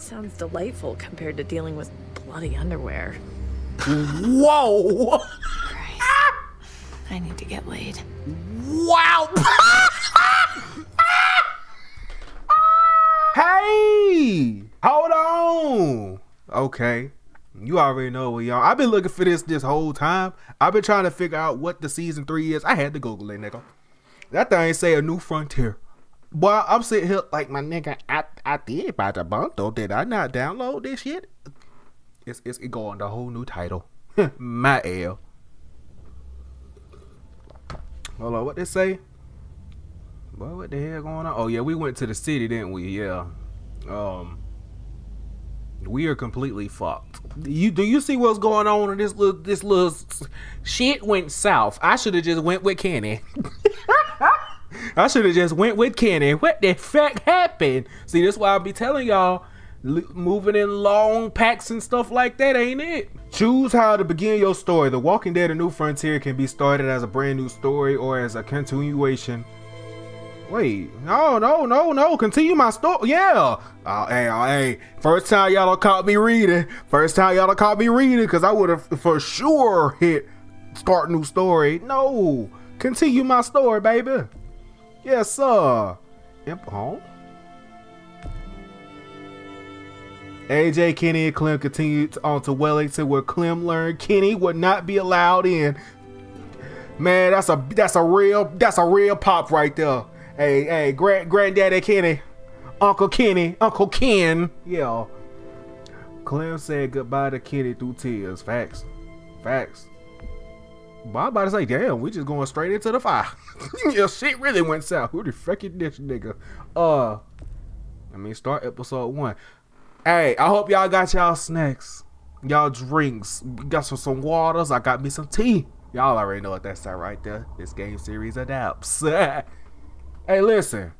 Sounds delightful compared to dealing with bloody underwear. Whoa! Christ. I need to get laid. Wow! hey! Hold on! Okay. You already know what y'all. I've been looking for this this whole time. I've been trying to figure out what the season three is. I had to Google it, nigga. That thing say a new frontier. Boy, I'm sitting here like my nigga. I I did buy the bundle. Did I not download this shit? It's it's it going the whole new title. my L. Hold on, what they say? Boy, what the hell going on? Oh yeah, we went to the city, didn't we? Yeah. Um. We are completely fucked. You do you see what's going on in this little this little shit went south. I should have just went with Kenny. I should have just went with Kenny. What the fuck happened? See, that's why I be telling y'all, moving in long packs and stuff like that ain't it. Choose how to begin your story. The Walking Dead: A New Frontier can be started as a brand new story or as a continuation Wait, no, no, no, no. Continue my story. Yeah. Uh, hey, uh, hey. First time y'all caught me reading. First time y'all caught me reading, because I would have for sure hit start new story. No. Continue my story, baby. Yes, sir. Imp home. AJ, Kenny, and Clem continued on to Wellington, where Clem learned Kenny would not be allowed in. Man, that's a that's a real that's a real pop right there. Hey, hey, grand granddaddy Kenny, Uncle Kenny, Uncle Ken. Yeah. Clem said goodbye to Kenny through tears. Facts. Facts. About to say, damn, we just going straight into the fire. Your shit really went south. Who the fuck is this nigga? Uh, I mean, start episode one. Hey, I hope y'all got y'all snacks, y'all drinks, got some, some waters. I got me some tea. Y'all already know what that's at right there. This game series adapts. Hey, listen.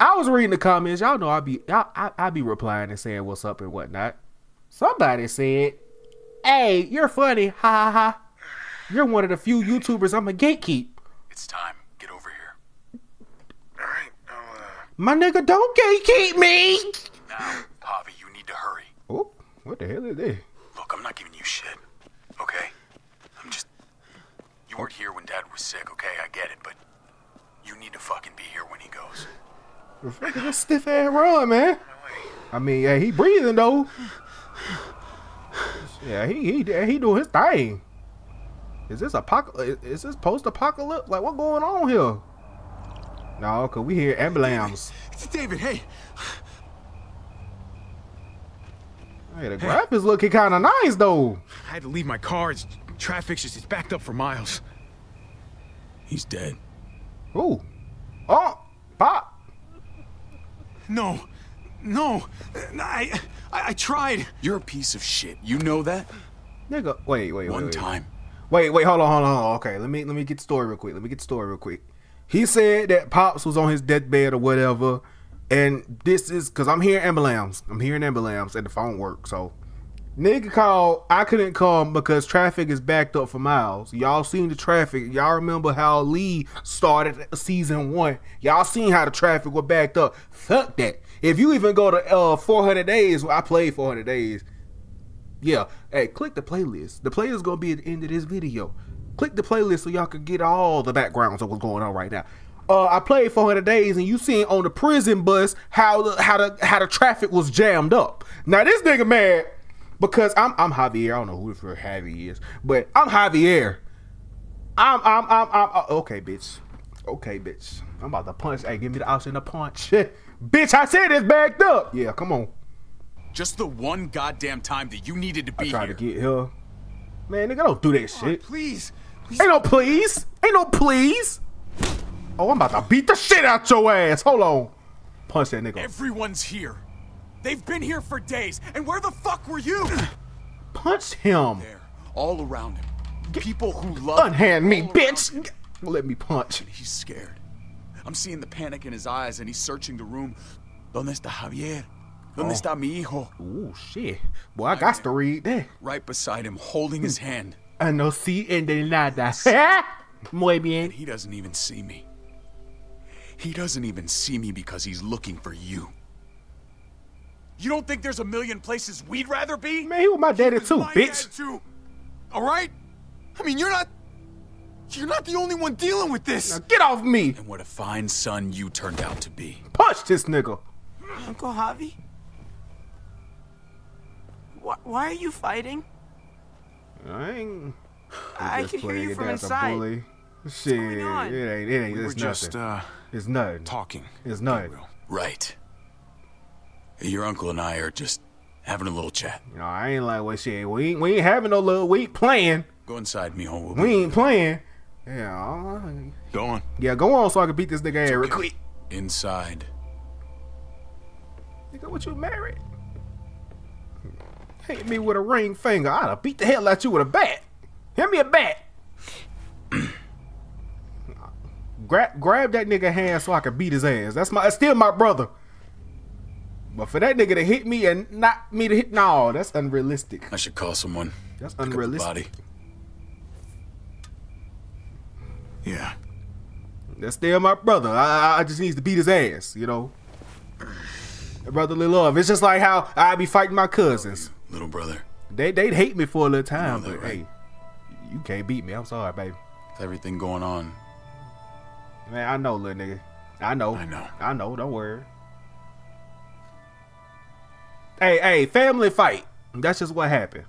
I was reading the comments. Y'all know I be I, I I be replying and saying what's up and whatnot. Somebody said, "Hey, you're funny, ha ha ha. You're one of the few YouTubers I'm a gatekeep." It's time. Get over here. All right, I'll, uh... My nigga, don't gatekeep me. Now, Javi, you need to hurry. Oh, what the hell is this? Look, I'm not giving you shit. Okay? I'm just. You weren't here when Dad was sick. Okay, I get it, but you need to fucking be here when he goes. Look at this stiff ass run, man. I mean, yeah, he breathing though. Yeah, he he he doing his thing. Is this apocalypse? Is this post apocalypse? Like what going on here? No, cause we hear ambulance. David, hey. Hey, the hey. graphics looking kind of nice though. I had to leave my car. It's, traffic's just it's backed up for miles. He's dead. Ooh. Oh, Pop. No. No. I, I, I tried. You're a piece of shit. You know that? Nigga, wait, wait, wait. One wait, time. Wait, wait, hold on, hold on, hold on. Okay, let me let me get the story real quick. Let me get the story real quick. He said that Pops was on his deathbed or whatever, and this is because I'm hearing ambulance. I'm hearing ambulance, and the phone works. So Nigga called. I couldn't come because traffic is backed up for miles. Y'all seen the traffic. Y'all remember how Lee started season one. Y'all seen how the traffic was backed up. Fuck that. If you even go to uh 400 days, I played 400 days. Yeah. Hey, click the playlist. The playlist is gonna be at the end of this video. Click the playlist so y'all can get all the backgrounds of what's going on right now. Uh, I played 400 days, and you seen on the prison bus how the how the how the traffic was jammed up. Now this nigga mad because I'm I'm Javier. I don't know who the Javier is, but I'm Javier. I'm I'm I'm, I'm uh, okay, bitch. Okay, bitch. I'm about to punch. Hey, give me the option to punch. bitch, I said it's backed up. Yeah, come on. Just the one goddamn time that you needed to be I tried here. to get here. Man, nigga, don't do that shit. please, please. Ain't no please. Ain't no please. Oh, I'm about to beat the shit out your ass. Hold on. Punch that nigga. Everyone's here. They've been here for days, and where the fuck were you? Punch him. There, all around him. People who love Unhand me, bitch. Let me punch. And He's scared. I'm seeing the panic in his eyes, and he's searching the room. ¿Dónde está Javier? ¿Dónde oh. está mi hijo? Oh, shit. Boy, I got to read that. Right beside him, holding his hand. I no si de nada. Muy bien. And he doesn't even see me. He doesn't even see me because he's looking for you. You don't think there's a million places we'd rather be? Man, he was my daddy too, My bitch. dad too. All right? I mean, you're not. You're not the only one dealing with this. Now get off me. And what a fine son you turned out to be. Punch this nigga. Uncle Javi? Why, why are you fighting? I ain't. I can hear you from dad's a inside. bully. Shit, going on? it ain't. It ain't. We were it's just, nothing. uh, it's nothing. talking. It's nothing. Right. Your uncle and I are just having a little chat. You know, I ain't like what shit. We ain't. We ain't having no little. We ain't playing. Go inside, mijo. We'll We ain't playing. Yeah. Go on. Yeah. Go on, so I can beat this nigga ass real quick. Inside. Nigga, what you married? Hit me with a ring finger. I'd have beat the hell out you with a bat. Hit me a bat. grab, grab that nigga hand so I can beat his ass. That's my, that's still my brother. But for that nigga to hit me and not me to hit, no, that's unrealistic. I should call someone. That's unrealistic. body. Yeah. That's still my brother. I, I- I just needs to beat his ass, you know. Brotherly love. It's just like how I be fighting my cousins. Little brother. They they'd hate me for a little time, know that, but right? hey, you can't beat me. I'm sorry, baby. Everything going on. Man, I know, little nigga. I know. I know. I know. Don't worry. Hey, hey, family fight. That's just what happened.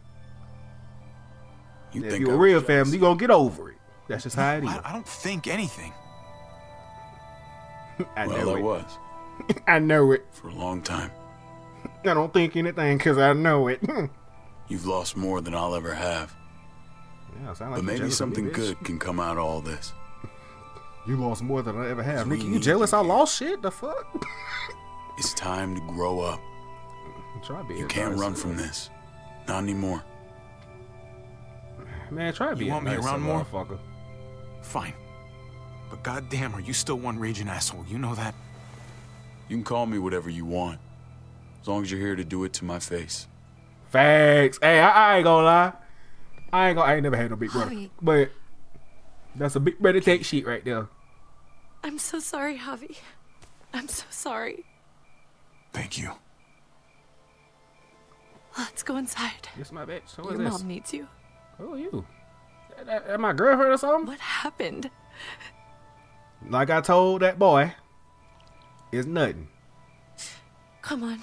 You If think you I a real family, you gonna get over it. That's just how it is. I, I don't think anything. I Well, know I it. was. I know it. For a long time. I don't think anything because I know it. You've lost more than I'll ever have. yeah, sound like But maybe jealous of me, something good can come out of all this. You lost more than I ever have. we you jealous you I lost shit? The fuck? It's time to grow up. Try to be You can't run from this. Not anymore. Man, try to be You a want me around more? motherfucker. Fine. But goddamn, are you still one raging asshole? You know that? You can call me whatever you want. As long as you're here to do it to my face. Facts. Hey, I, I ain't gonna lie. I ain't gonna. I ain't never had no big brother, Javi. but that's a big brother take shit right there. I'm so sorry, Javi. I'm so sorry. Thank you. Let's go inside. This my bitch. Who Your is this? mom needs you. Who are you? That, that- that my girlfriend or something? What happened? Like I told that boy, it's nothing. Come on.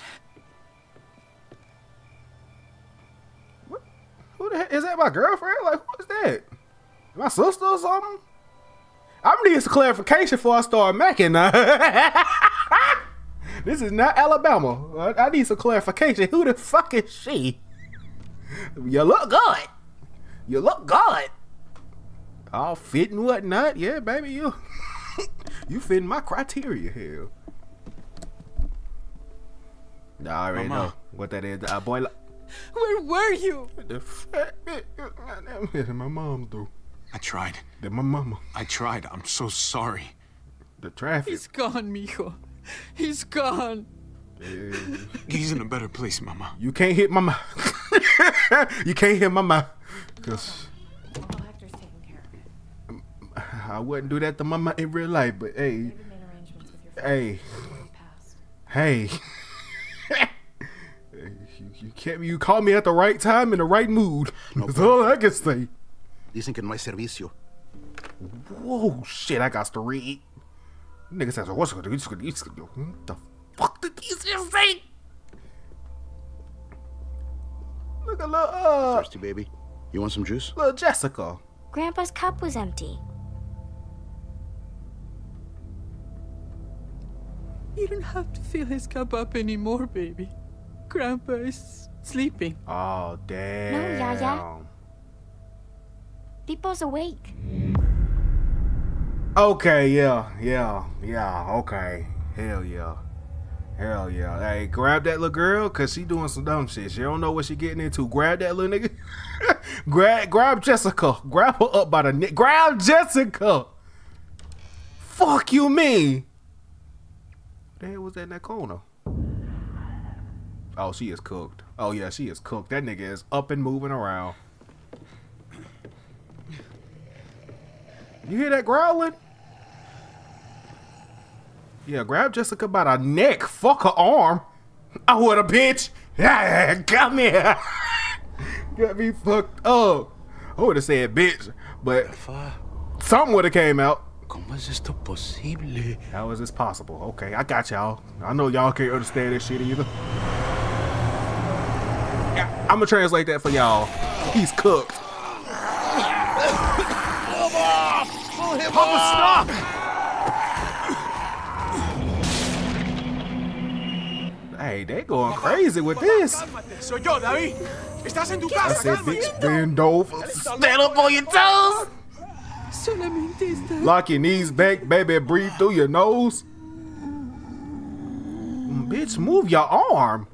Who the heck is that? My girlfriend? Like who is that? My sister or something? I'm gonna need some clarification before I start macking this is not Alabama. I, I need some clarification. Who the fuck is she? You look good. You look good. All fit and whatnot. Yeah, baby, you you fit in my criteria here. Nah, I already Mama. know what that is. Uh, boy, Where were you? the fat bit. Goddamn, yeah, my mom, though. I tried. Then my mama. I tried. I'm so sorry. The traffic. He's gone, mijo. He's gone. He's in a better place, Mama. You can't hit mama. you can't hit my mouth. Cause taking care of it. I wouldn't do that to mama in real life, but hey, David made arrangements with your hey, family before he passed. hey. You, you kept you called me at the right time in the right mood. That's all I can say. Dicen que no hay servicio. Whoa, shit! I got to read. Nigga says, "What's gonna do? What's gonna do? What's gonna do?" What the fuck did these just say? Look at little uh, Thirsty, baby. You want some juice? little Jessica. Grandpa's cup was empty. You don't have to fill his cup up anymore, baby. Grandpa is sleeping. Oh damn. No, Yaya. Pipo's awake. Okay, yeah, yeah, yeah, okay. Hell yeah. Hell yeah. Hey, grab that little girl, cause she doing some dumb shit. She don't know what she getting into. Grab that little nigga. grab grab Jessica. Grab her up by the neck. Grab Jessica. Fuck you mean? What the hell was that in that corner? Oh, she is cooked. Oh yeah, she is cooked. That nigga is up and moving around. You hear that growling? Yeah, grab Jessica by the neck. Fuck her arm. I would a bitch. Yeah, come here. Got me fucked up. I would have said bitch, but something would have came out. ¿Cómo es esto posible? How is this possible? Okay, I got y'all. I know y'all can't understand this shit either. Yeah, I'm gonna translate that for y'all. He's cooked. Papa, stop! Hey, they going crazy with this. Soy yo, David. Estás en tu I said, cálmate. bitch, bend over. Stand up on your toes. Lock your knees back, baby. Breathe through your nose. Bitch, move your arm.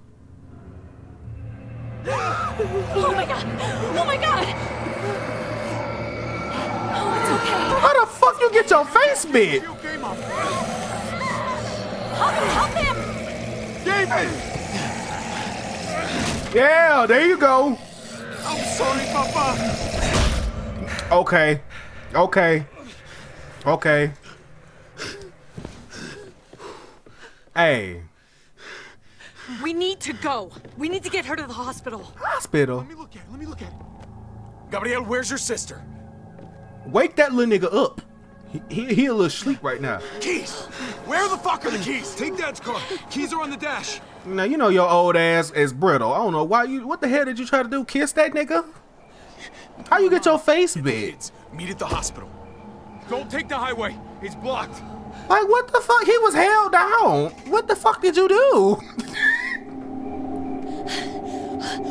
Oh my god! Oh my god! Oh, it's okay. How the fuck you get your face bit? Help him! Help him! David! Yeah, there you go. I'm sorry, Papa. Okay. Okay. Okay. Hey, We need to go. We need to get her to the hospital. hospital. Let me look at it. Let me look at it. Gabriel, where's your sister? Wake that little nigga up. He, he, he a little sleep right now. Keys! Where the fuck are the keys? Take Dad's car. Keys are on the dash. Now you know your old ass is brittle. I don't know why you. What the hell did you try to do? Kiss that nigga? How you get your face bit? Kids, meet at the hospital. Don't take the highway. It's blocked. Like what the fuck? He was held down. What the fuck did you do?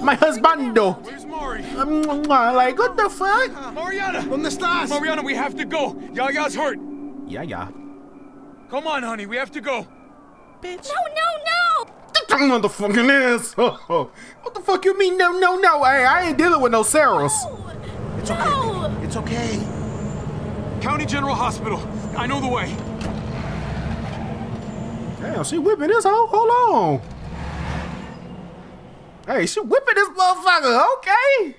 My husbando. Where's Mari? Um, like what the fuck? Mariana! ¿Dónde estás? Mariana, we have to go. Yaya's hurt. Yeah, yeah. Come on, honey, we have to go. Bitch. No, no, no! The motherfucking ass. what the fuck you mean? No, no, no. Hey, I ain't dealing with no Sarahs. It's okay. It's okay. County General Hospital. I know the way. Damn, she whipping this hoe. Hold on. Hey, she whipping this motherfucker. Okay.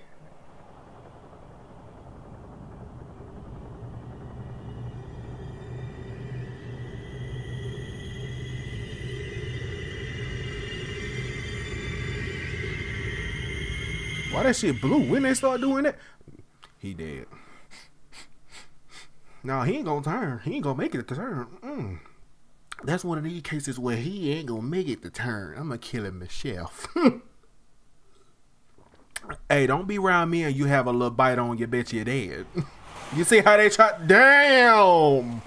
Why that shit blue? When they start doing that? He dead. No, he ain't gonna turn. He ain't gonna make it to turn. Mm. That's one of these cases where he ain't gonna make it to turn. I'm gonna kill him myself. hey, don't be around me and you have a little bite on your bet you're dead. you see how they try? Damn!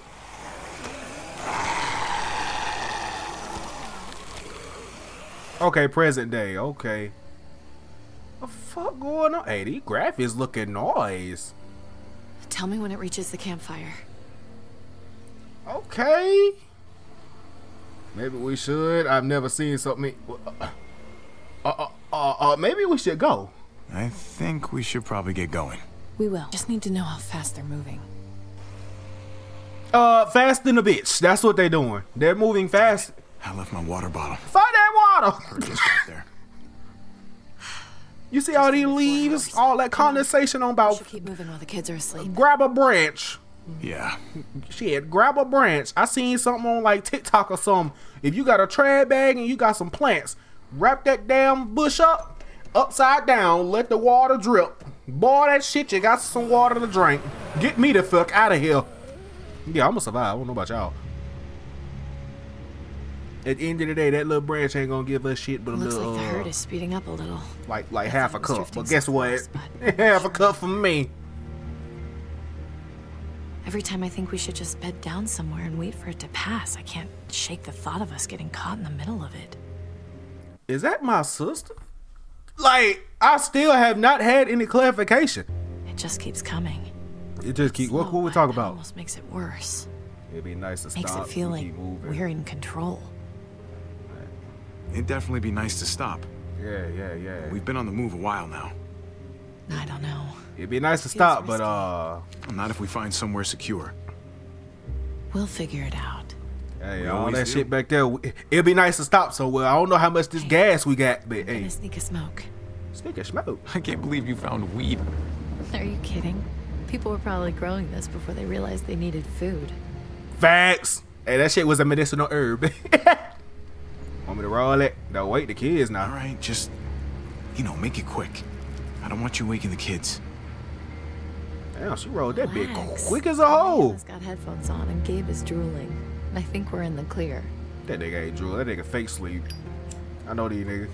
Okay, present day. Okay. What the fuck going on? Hey, these graphics looking nice. Tell me when it reaches the campfire. Okay. Maybe we should. I've never seen something. Uh, uh, uh, uh, maybe we should go. I think we should probably get going. We will. Just need to know how fast they're moving. Uh, fast than a bitch. That's what they're doing. They're moving fast. I left my water bottle. Find that water. Just out there. You see all these leaves, all that condensation on We about. should keep moving while the kids are asleep. Grab a branch. Yeah. Shit, grab a branch. I seen something on like TikTok or something. If you got a trad bag and you got some plants, wrap that damn bush up, upside down, let the water drip. Boy, that shit, you got some water to drink. Get me the fuck out of here. Yeah, I'm gonna survive. I don't know about y'all. At the end of the day, that little branch ain't gonna give us shit but a Looks little, like the herd uh, is speeding up a little. like like half a cup. But guess what? half a cup for me. Every time I think we should just bed down somewhere and wait for it to pass, I can't shake the thought of us getting caught in the middle of it. Is that my sister? Like, I still have not had any clarification. It just keeps coming. It just keeps. What, what we but talk about? Almost makes it worse. It'd be nice to Makes stop. it feel like moving. we're in control. It'd definitely be nice to stop. Yeah, yeah, yeah. We've been on the move a while now. I don't know. It'd be nice to Feels stop, but risky. uh, Not if we find somewhere secure. We'll figure it out. Hey, We all that do. shit back there. It'd be nice to stop. somewhere. I don't know how much this gas we got, but I'm hey, gonna sneak a smoke. stick a smoke. I can't believe you found weed. Are you kidding? People were probably growing this before they realized they needed food. Facts. Hey, that shit was a medicinal herb. Want Want me to roll it? Don't wake the kids now. All right, just, you know, make it quick. I don't want you waking the kids. Damn, she rolled that bit Relax. quick as a hoe. Mariana's got headphones on and Gabe is drooling. I think we're in the clear. That nigga ain't Drew. That nigga fake sleep. I know these niggas.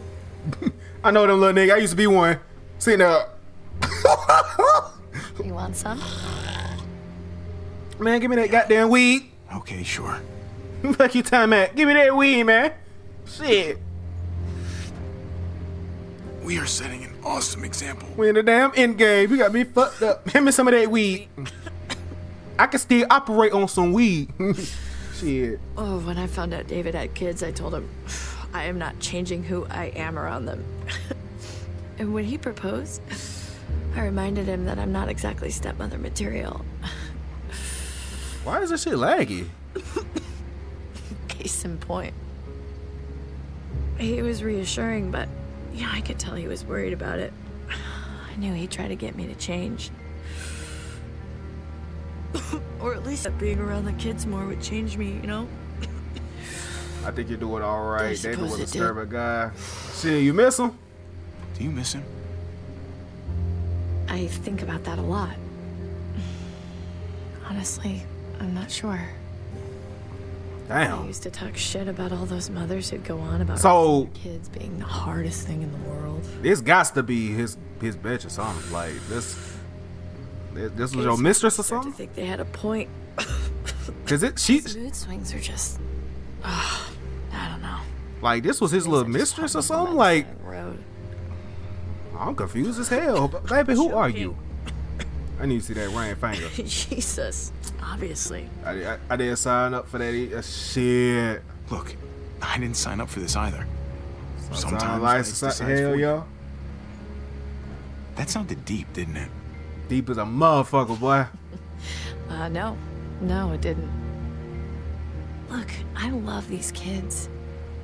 I know them little niggas. I used to be one. Sitting there. You want some? Man, give me that goddamn weed. Okay, sure. Fuck you time at. Give me that weed, man. Shit. We are setting an awesome example. We in the damn end game. You got me fucked up. Hand me some of that weed. I can still operate on some weed. Shit. Oh, when I found out David had kids, I told him, I am not changing who I am around them. and when he proposed, I reminded him that I'm not exactly stepmother material. Why is this shit laggy? Case in point. He was reassuring, but yeah, I could tell he was worried about it. I knew he'd try to get me to change. or at least that being around the kids more would change me, you know? I think you're doing all right. I David was a it did. disturbing guy. See, you miss him? Do you miss him? I think about that a lot. Honestly, I'm not sure. Damn. I used to talk shit about all those mothers who'd go on about So- their kids being the hardest thing in the world. This got to be his his bitch or something. Like this. This this was your mistress or something? I think they had a point. Cause it she His mood swings are just. ah, I don't know. like this was his little mistress or something. Like side of the road. I'm confused as hell. Baby, who are you? I need to see that ring finger. Jesus, obviously. I, I, I didn't sign up for that. e- uh, shit. Look, I didn't sign up for this either. Sometimes Sound life decides. Hell for you. yeah. That sounded deep, didn't it? Deep as a motherfucker, boy. Uh, no. No, it didn't. Look, I love these kids.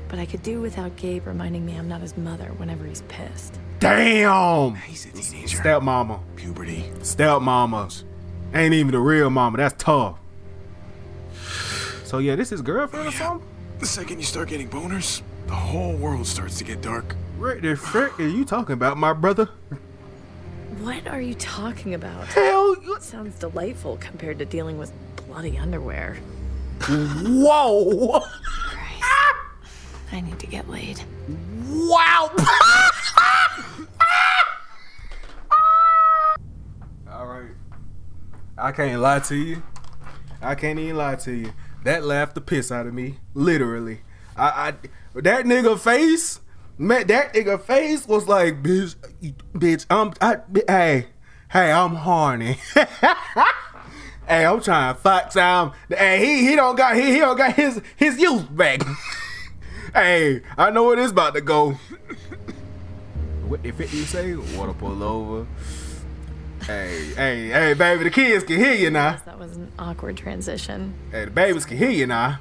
But I could do without Gabe reminding me I'm not his mother whenever he's pissed. Damn. He's a teenager. Stepmama. Puberty. Stepmama. Ain't even the real mama. That's tough. So yeah, this is girlfriend or something? The second you start getting boners, the whole world starts to get dark. What the frick are you talking about, my brother? What are you talking about? Hell, you- Sounds delightful compared to dealing with bloody underwear. whoa, Christ. I need to get laid. wow. All right, I can't lie to you. I can't even lie to you. That laughed the piss out of me, literally. I, I that nigga face, man, that nigga face was like, bitch, bitch, I'm, I, hey, hey, I'm horny. hey, I'm trying to fuck some. Hey, he, he don't got, he, he don't got his, his youth back. hey, I know where this about to go. what if it you say? Water pull over. Hey, hey, hey, baby, the kids can hear you now. That was an awkward transition. Hey, the babies can hear you now.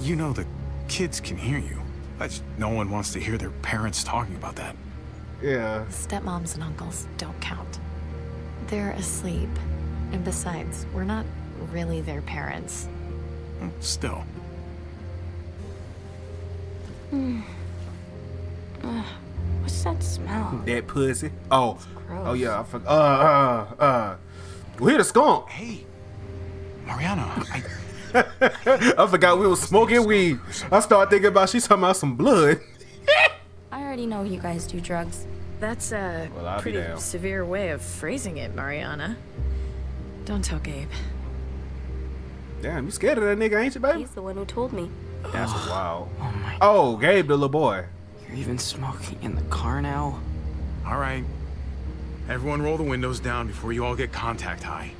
You know the kids can hear you. But no one wants to hear their parents talking about that. Yeah. Stepmoms and uncles don't count. They're asleep. And besides, we're not really their parents. Hmm, Still. What's that smell? That pussy. Oh. gross. Oh yeah, I forgot. Uh, uh, uh. We hit a skunk. Hey, Mariana, I, I forgot we was smoking weed. I started thinking about she's talking about some blood. I already know you guys do drugs. That's a Well, pretty severe way of phrasing it, Mariana. Don't tell Gabe. Damn, you scared of that nigga, ain't you, baby? He's the one who told me. That's wild. Oh my. Oh, Gabe, the little boy. You're even smoking in the car now? all right. Everyone roll the windows down before you all get contact high.